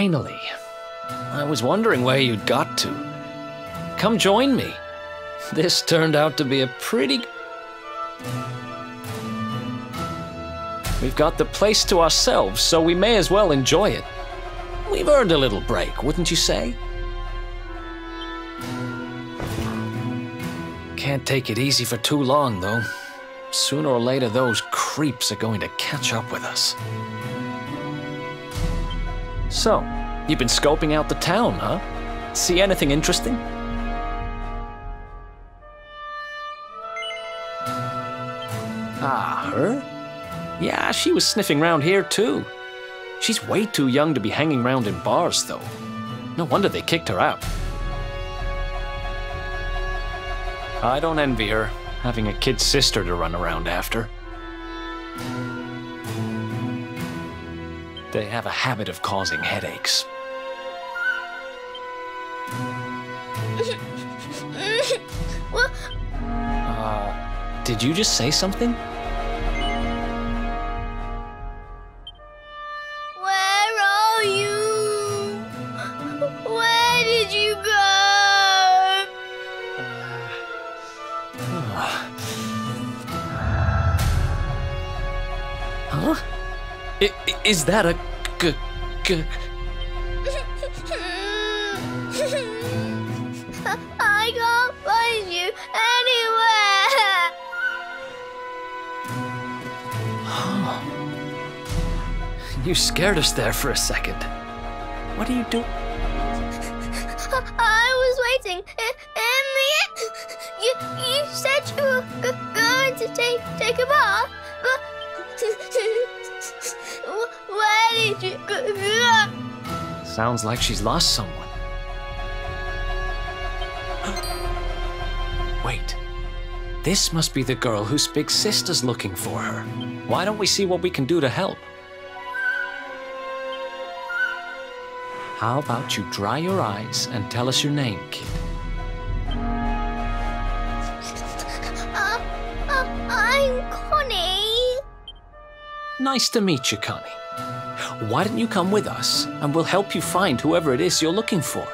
Finally. I was wondering where you'd got to. Come join me. This turned out to be a pretty. We've got the place to ourselves, so we may as well enjoy it. We've earned a little break, wouldn't you say? Can't take it easy for too long, though. Sooner or later, those creeps are going to catch up with us. So, you've been scoping out the town, huh? See anything interesting? Ah, her? Yeah, she was sniffing around here too. She's way too young to be hanging around in bars, though. No wonder they kicked her out. I don't envy her, having a kid sister to run around after. They have a habit of causing headaches. What? Uh, did you just say something? Is that a g- g- I can't find you anywhere. You scared us there for a second. What are you doing? I was waiting in, in the. You you said you were going to take take a bath, but where did you go? Sounds like she's lost someone. Wait. This must be the girl whose big sister's looking for her. Why don't we see what we can do to help? How about you dry your eyes and tell us your name, kid? Uh, uh, I'm Connie. Nice to meet you, Connie. Why don't you come with us and we'll help you find whoever it is you're looking for?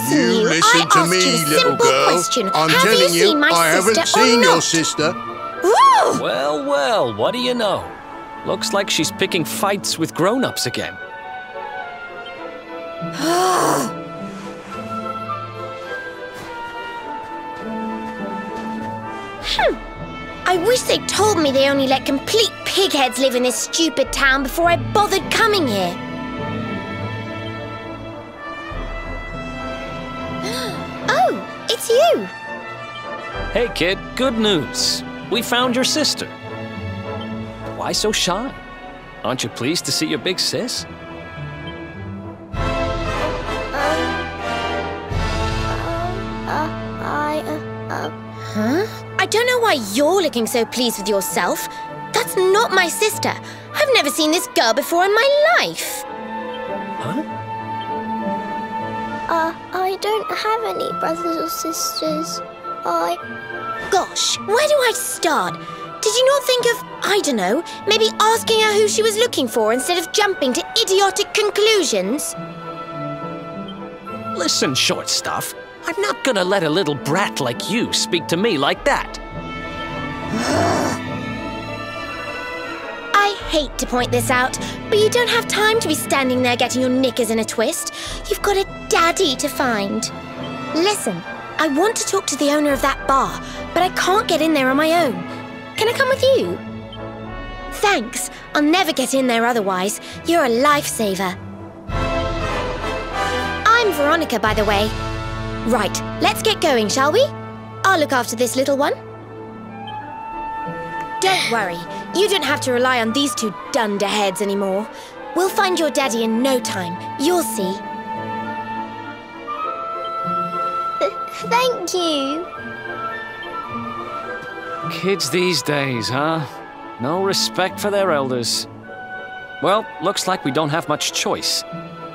Listen, you you. listen I to asked me, you a little girl. question. I'm Have telling you seen my I haven't or seen your not? sister. Ooh! Well, well, what do you know? Looks like she's picking fights with grown ups again. Hmm. I wish they'd told me they only let complete pigheads live in this stupid town before I bothered coming here. You. Hey, kid, good news. We found your sister. Why so shy? Aren't you pleased to see your big sis? Uh, uh, uh, Huh? I don't know why you're looking so pleased with yourself. That's not my sister. I've never seen this girl before in my life. Don't have any brothers or sisters. I, Gosh, where do I start? Did you not think of, I don't know, maybe asking her who she was looking for instead of jumping to idiotic conclusions? Listen, short stuff. I'm not gonna let a little brat like you speak to me like that. Hate to point this out, but you don't have time to be standing there getting your knickers in a twist. You've got a daddy to find. Listen, I want to talk to the owner of that bar, but I can't get in there on my own. Can I come with you? Thanks. I'll never get in there otherwise. You're a lifesaver. I'm Veronica, by the way. Right, let's get going, shall we? I'll look after this little one. Don't worry, you don't have to rely on these two dunderheads anymore. We'll find your daddy in no time. You'll see. thank you. Kids these days, huh? No respect for their elders. Well, looks like we don't have much choice.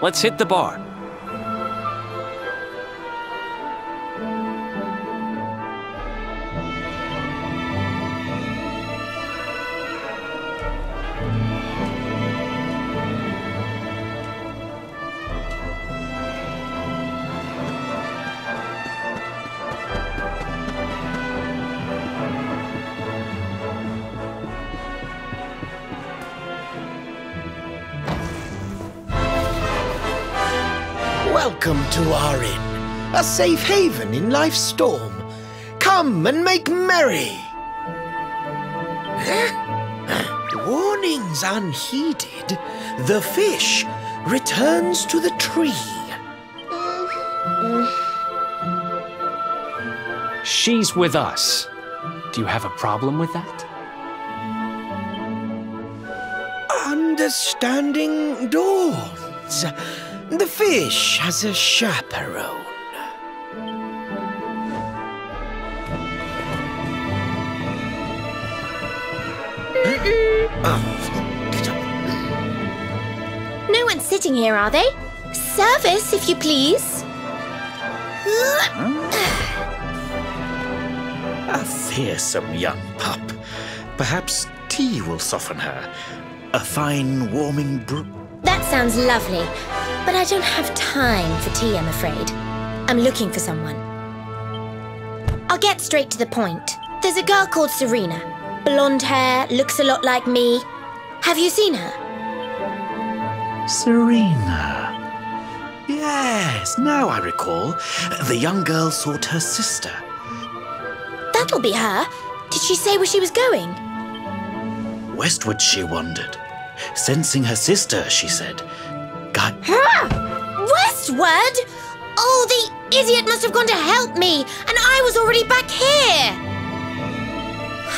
Let's hit the bar. Welcome to our inn, a safe haven in life's storm. Come and make merry. Warnings unheeded, the fish returns to the tree. She's with us. Do you have a problem with that? Understanding dawns. The fish has a chaperone. No one's sitting here, are they? Service, if you please. A fearsome young pup. Perhaps tea will soften her. A fine warming brew. That sounds lovely, but I don't have time for tea, I'm afraid. I'm looking for someone. I'll get straight to the point. There's a girl called Serena. Blonde hair, looks a lot like me. Have you seen her? Serena. Yes, now I recall. The young girl sought her sister. That'll be her. Did she say where she was going? Westward she wandered. Sensing her sister, she said. Guide. Westward? Oh, the idiot must have gone to help me, and I was already back here.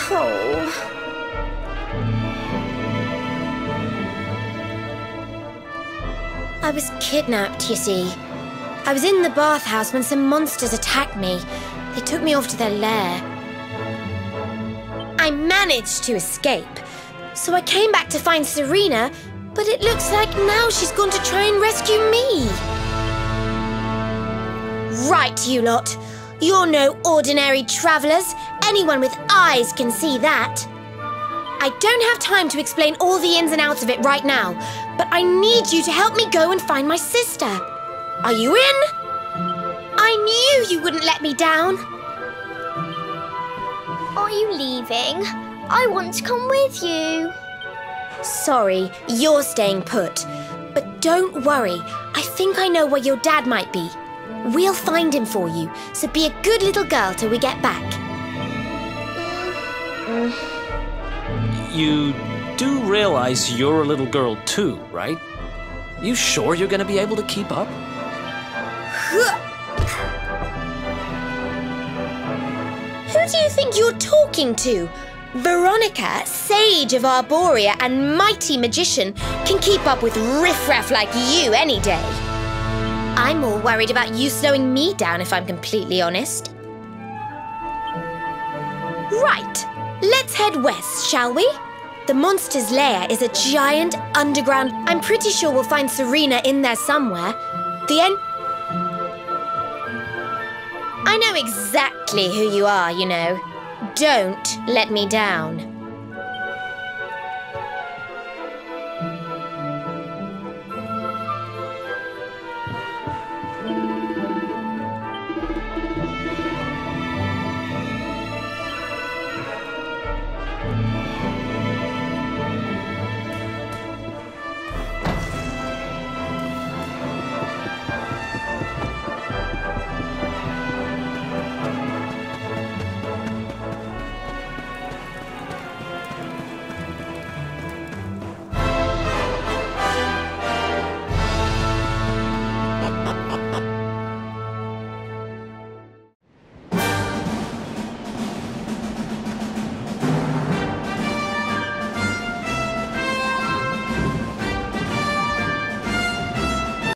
Oh. I was kidnapped, you see. I was in the bathhouse when some monsters attacked me. They took me off to their lair. I managed to escape, so I came back to find Serena, but it looks like now she's gone to try and rescue me. Right, you lot. You're no ordinary travellers. Anyone with eyes can see that. I don't have time to explain all the ins and outs of it right now, but I need you to help me go and find my sister. Are you in? I knew you wouldn't let me down. Are you leaving? I want to come with you. Sorry, you're staying put. But don't worry, I think I know where your dad might be. We'll find him for you, so be a good little girl till we get back. You do realize you're a little girl too, right? You sure you're gonna be able to keep up? Who do you think you're talking to? Veronica, sage of Arboria and mighty magician, can keep up with riffraff like you any day. I'm more worried about you slowing me down, if I'm completely honest. Right, let's head west, shall we? The monster's lair is a giant underground. I'm pretty sure we'll find Serena in there somewhere. The end. I know exactly who you are, you know. Don't let me down.